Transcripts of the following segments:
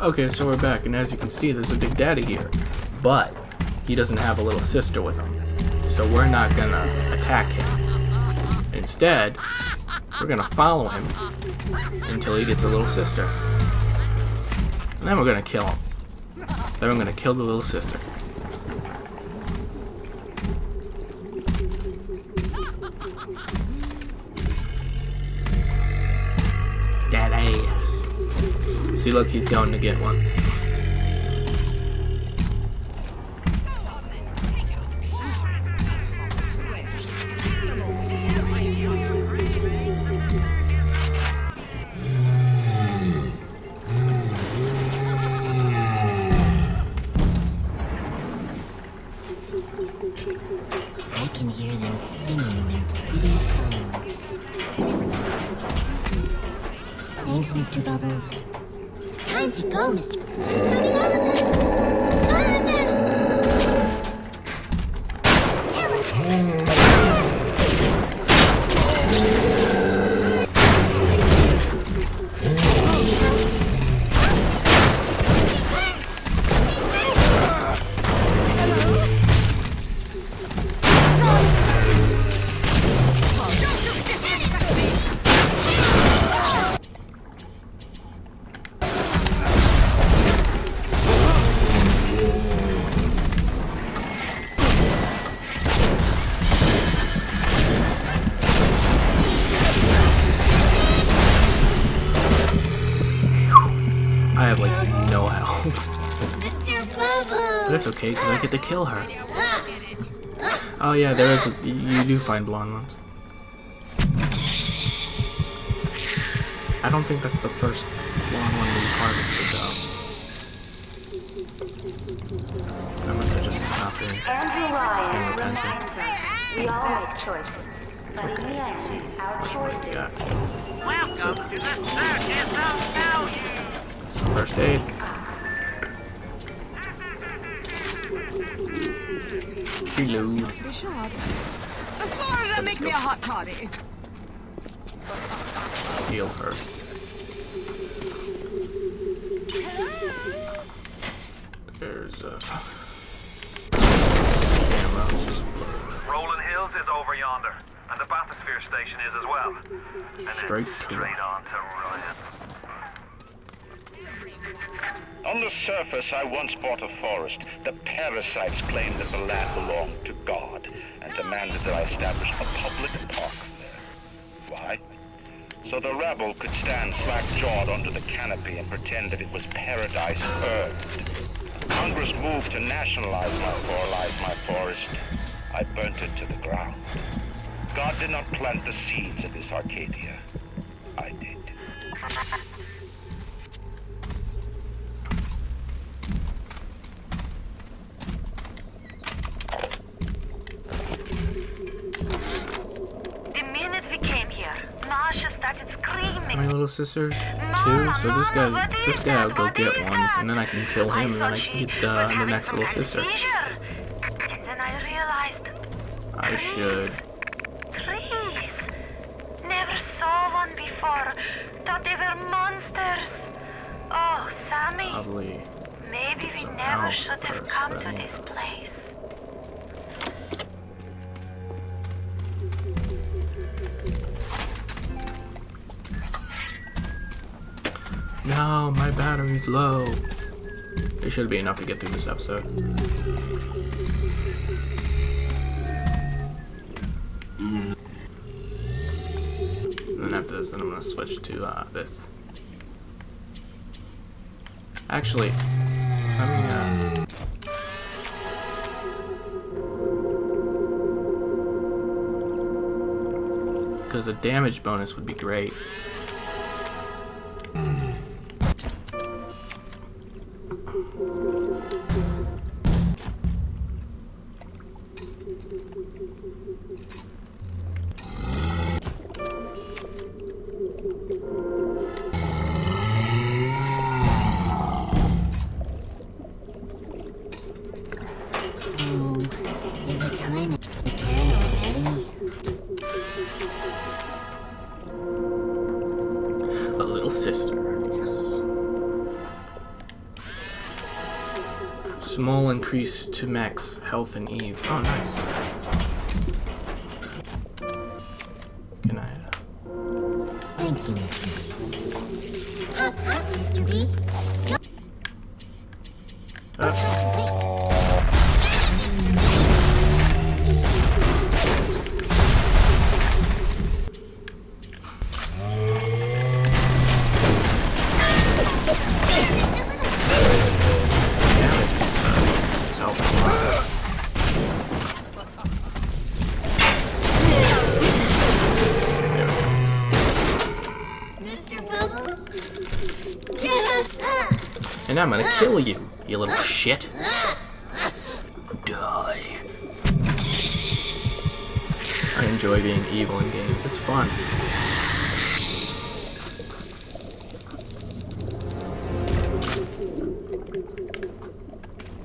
Okay, so we're back, and as you can see, there's a big daddy here. But, he doesn't have a little sister with him. So we're not gonna attack him. Instead, we're gonna follow him until he gets a little sister. And then we're gonna kill him. Then we're gonna kill the little sister. See, look, he's going to get one. Okay, because I get to kill her. Oh yeah, there is a, you do find blonde ones. I don't think that's the first blonde one we've harvested though. I must have just not been Andrew Ryan paying attention. us we all make choices, but in the Okay, end, see our which one we got. Welcome to the circus of value. First aid. Reload. Must be short. Florida, make me a hot toddy. Heal her. There's uh ammo. It's just Rolling Hills is over yonder, and the bathysphere station is as well. And Straight to straight on to Ryan. On the surface, I once bought a forest. The parasites claimed that the land belonged to God and demanded that I establish a public park there. Why? So the rabble could stand slack-jawed under the canopy and pretend that it was paradise earned. Congress moved to nationalize my my forest. I burnt it to the ground. God did not plant the seeds of this Arcadia. Little sisters? Two. So this guy's this guy I'll go get one, and then I can kill him, and then I can get uh, the next little sister. And then I realized I should. trees. Never saw one before. Thought they were monsters. Oh, Sammy. Probably. Maybe we never should have come to this place. No, my battery's low. It should be enough to get through this episode. And then after this, then I'm gonna switch to uh, this. Actually. Uh, because a damage bonus would be great. Increase to max health and Eve. Oh, nice. And I'm gonna kill you, you little shit. Die. I enjoy being evil in games. It's fun.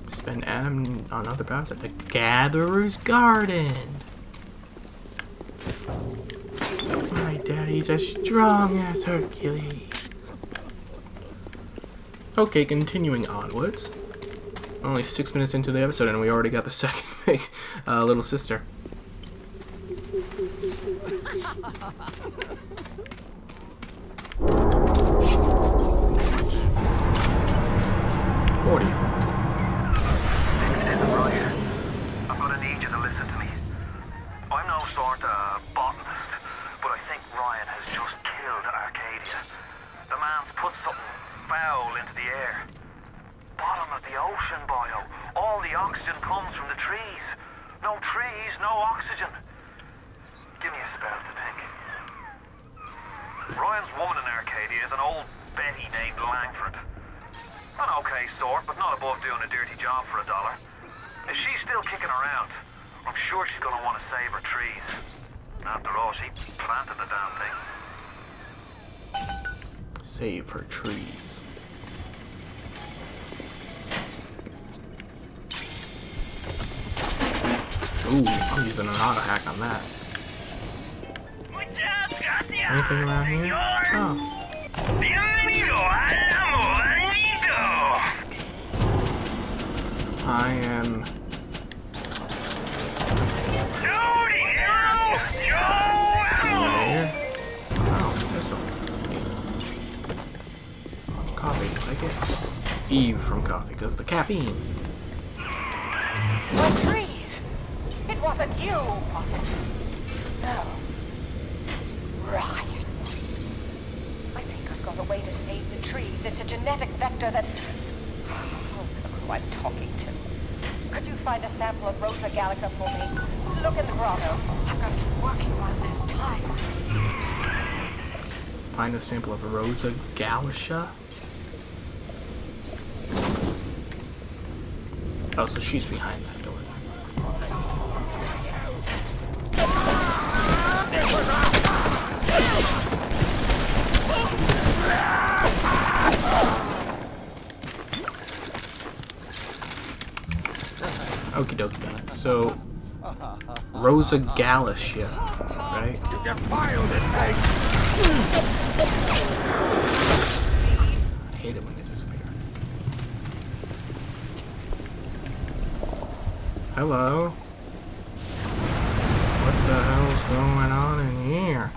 Spend Adam on other battles at the Gatherer's Garden. My daddy's as strong as Hercules. Okay, continuing onwards. Only six minutes into the episode, and we already got the second big uh, little sister. Foul into the air. Bottom of the ocean, boyo. All the oxygen comes from the trees. No trees, no oxygen. Give me a spell to think. Ryan's woman in Arcadia is an old Betty named Langford. An okay sort, but not above doing a dirty job for a dollar. If she's still kicking around, I'm sure she's gonna want to save her trees. After all, she planted the damn thing. Save her trees. Ooh, I'm using an auto hack on that. Anything around here? Oh. Eve from coffee, because the caffeine. The trees! It wasn't you, was it? No. Ryan. I think I've got a way to save the trees. It's a genetic vector that... Oh, who I'm talking to. Could you find a sample of Rosa gallica for me? Look in the grotto. I've got to keep working while there's time. Find a sample of Rosa Galatia. Oh, so she's behind that door. Okie dokie then. So, Rosa Galatia, right? I hate it when they disappear. Hello? What the hell's going on in here?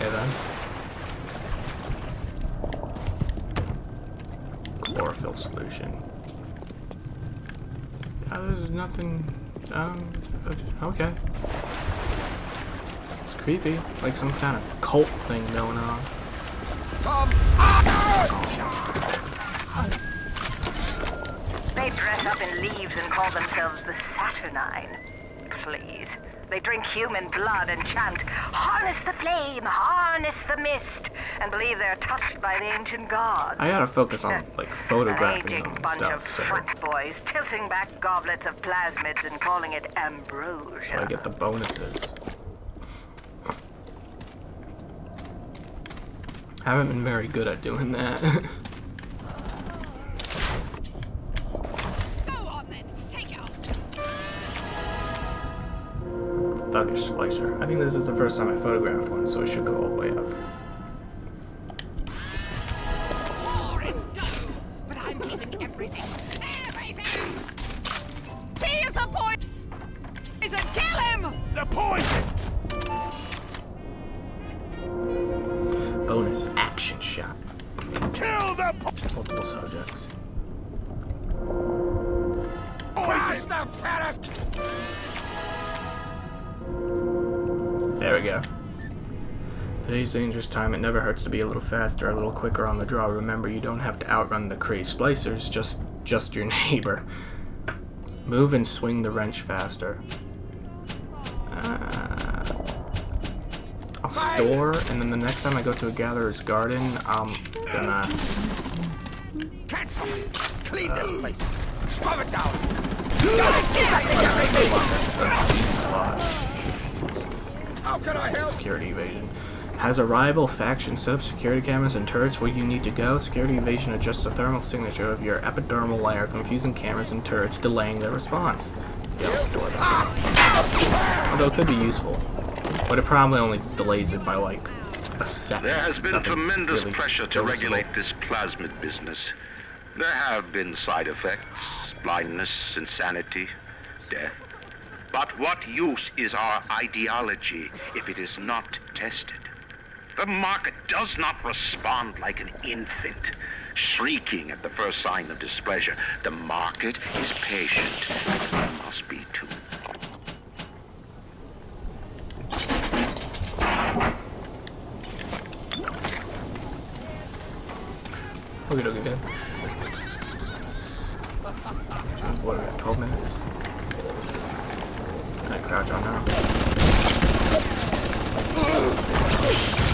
Okay then. Chlorophyll solution. Yeah, there's nothing. Um. Okay. Creepy. Like some kind of cult thing going on. They dress up in leaves and call themselves the Saturnine. Please. They drink human blood and chant, harness the flame, harness the mist, and believe they're touched by the ancient gods. I gotta focus on like photographing them and bunch of stuff, so, frat boys tilting back goblets of plasmids and calling it so I ambrosia. get the bonuses. I haven't been very good at doing that. Go on then, thuggish splicer. I think this is the first time I photographed one, so it should go all the way up. The! There we go. Today's dangerous time. It never hurts to be a little faster, a little quicker on the draw. Remember, you don't have to outrun the crazy splicers, just just your neighbor. Move and swing the wrench faster. Uh, I'll store, and then the next time I go to a gatherer's garden, I'm gonna. Cancel! Clean this place! Scrub it down! Slot. How can I help? Security evasion. Has a rival faction set up security cameras and turrets where you need to go? Security evasion adjusts the thermal signature of your epidermal layer, confusing cameras and turrets, delaying their response. Yeah, store that. Although it could be useful. But it probably only delays it by like a second. There has been Nothing tremendous really pressure to noticeable. regulate this plasmid business. There have been side effects, blindness, insanity, death. But what use is our ideology if it is not tested? The market does not respond like an infant, shrieking at the first sign of displeasure. The market is patient, and we must be too. Okay, okay, good. What, got 12 minutes? Can I crouch on now?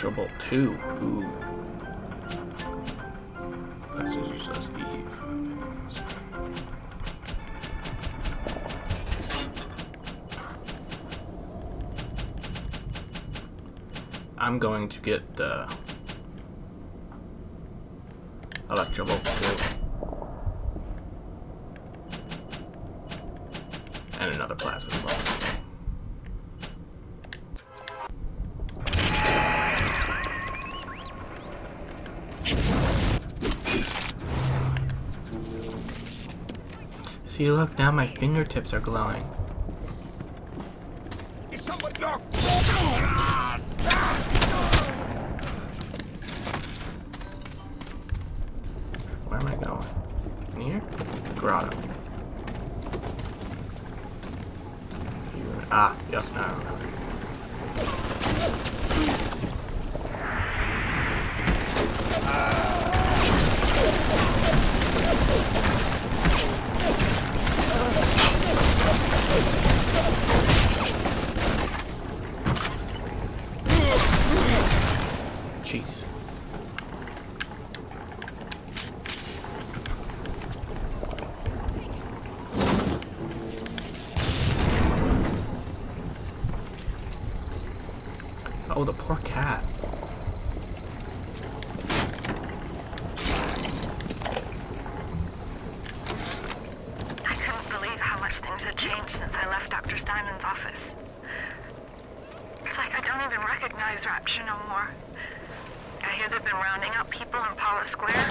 Electrobolt 2. Ooh. Masters uses Eve. I'm going to get uh, the Electrobolt 2. And another plasma slot. See, look, now my fingertips are glowing. Is someone look? Where am I going? In here? Grotto. You- Ah, yep, now I remember. Oh, the poor cat. I couldn't believe how much things had changed since I left Dr. Steinman's office. It's like I don't even recognize Rapture no more. I hear they've been rounding up people in Apollo Square.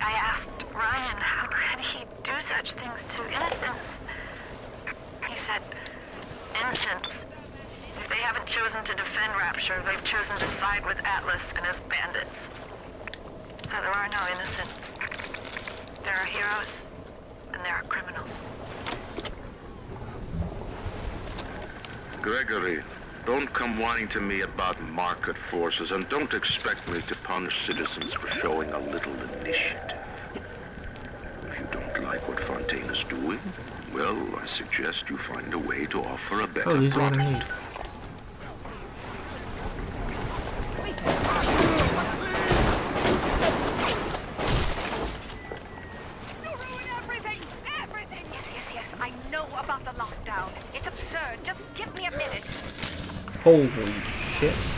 I asked Ryan how could he such things to innocents. He said, innocents. If they haven't chosen to defend Rapture, they've chosen to side with Atlas and his bandits. So there are no innocents. There are heroes, and there are criminals. Gregory, don't come whining to me about market forces, and don't expect me to punish citizens for showing a little initiative. If you don't like what Fontaine is doing, well, I suggest you find a way to offer a better Oh, these are what I product. need. You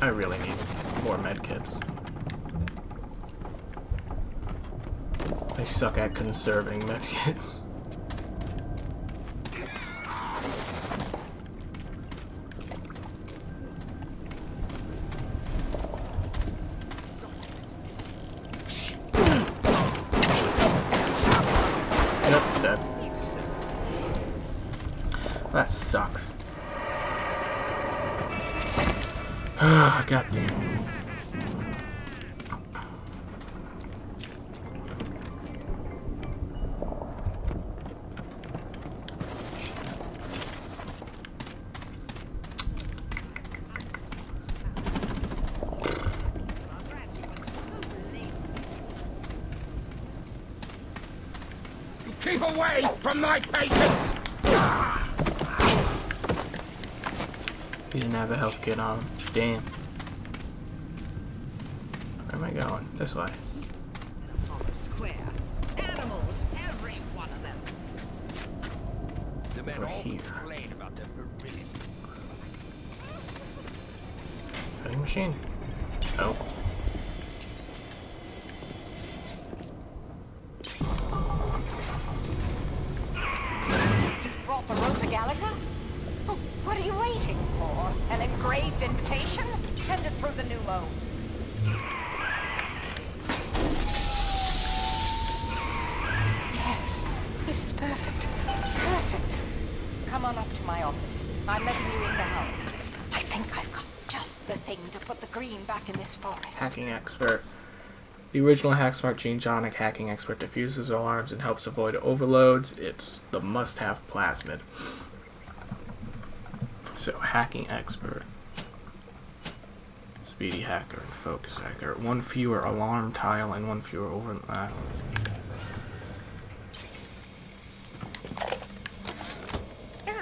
I really need more medkits. I suck at conserving medkits. That sucks. God. Keep away from my patients! He didn't have a health kit on him. Damn. Where am I going? This way. Square. Animals, every one of them. The men Over all here. complain about their virility. Vending machine. Oh. You brought the Rosa Gallica? Oh, what are you waiting for? An engraved invitation? Send it through the pneumo. Yes, this is perfect. Perfect. Come on up to my office. I'm letting you in now. I think I've got just the thing to put the green back in this forest. Hacking expert. The original HackSmart Gene Tonic hacking expert diffuses alarms and helps avoid overloads. It's the must-have plasmid. So, hacking expert. Speedy hacker and focus hacker. One fewer alarm tile and one fewer over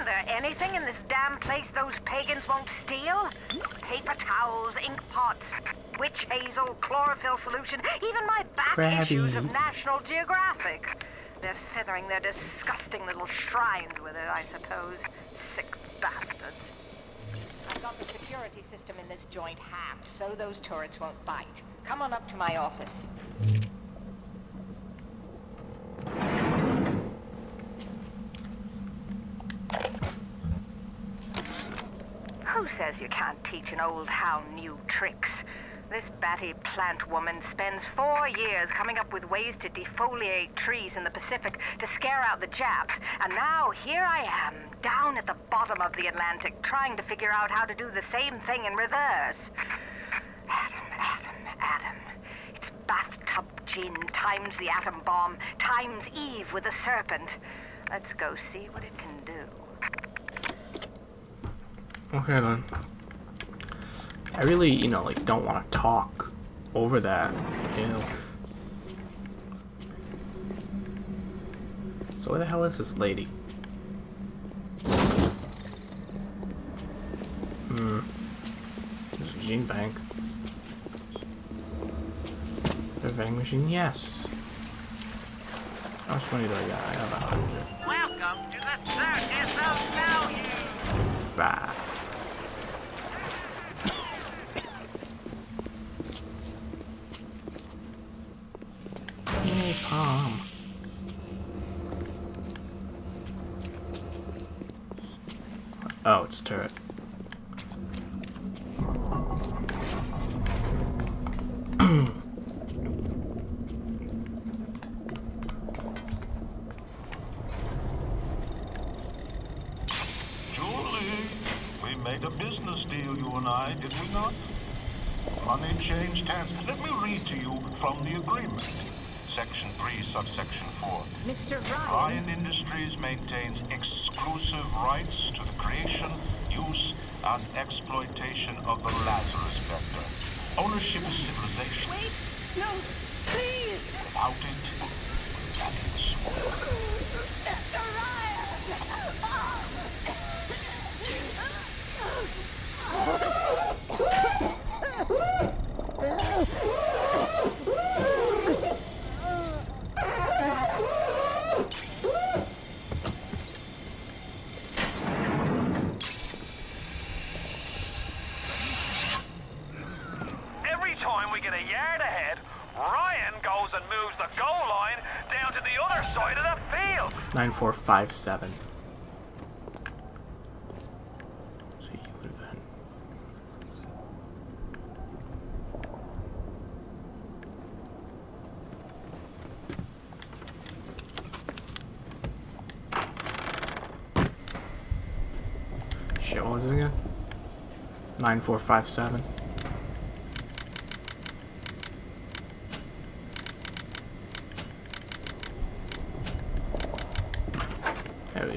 there anything in this damn place those pagans won't steal? Paper towels, ink pots, witch hazel, chlorophyll solution, even my back Crabby. issues of National Geographic. They're feathering their disgusting little shrines with it, I suppose. Sick bastards. I've got the security system in this joint hacked, so those turrets won't bite. Come on up to my office. Says you can't teach an old hound new tricks? This batty plant woman spends four years coming up with ways to defoliate trees in the Pacific to scare out the Japs, and now here I am, down at the bottom of the Atlantic, trying to figure out how to do the same thing in reverse. Adam, Adam, Adam. It's bathtub gin times the atom bomb times Eve with a serpent. Let's go see what it can do. Okay then. I really, you know, like don't want to talk over that, you know. So where the hell is this lady? Hmm. There's a gene bank. The vending machine, yes. How much money do I got? I have a hundred. Welcome to the circus of value. Five. And I, did we not? Money changed hands. Let me read to you from the agreement. Section 3, subsection 4. Mr. Ryan Industries maintains exclusive rights to the creation, use, and exploitation of the Lazarus Vector. Ownership is civilization. Wait! No! Please! Without it, Four five seven. Shit, what was it again? 9457.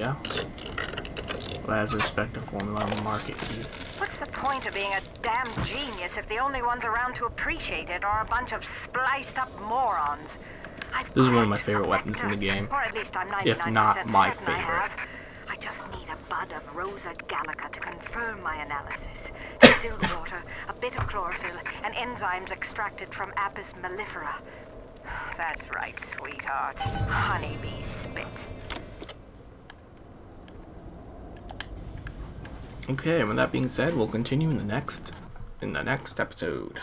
Go. Lazarus Vector Formula on the market. What's the point of being a damn genius if the only ones around to appreciate it are a bunch of spliced up morons? I've This is one of my favorite weapons in the game. Or at least I'm If not my certain I favorite. I just need a bud of Rosa Gallica to confirm my analysis. Distilled water, a bit of chlorophyll, and enzymes extracted from Apis mellifera. That's right, sweetheart. Honeybee spit. Okay, with that being said, we'll continue in the next in the next episode.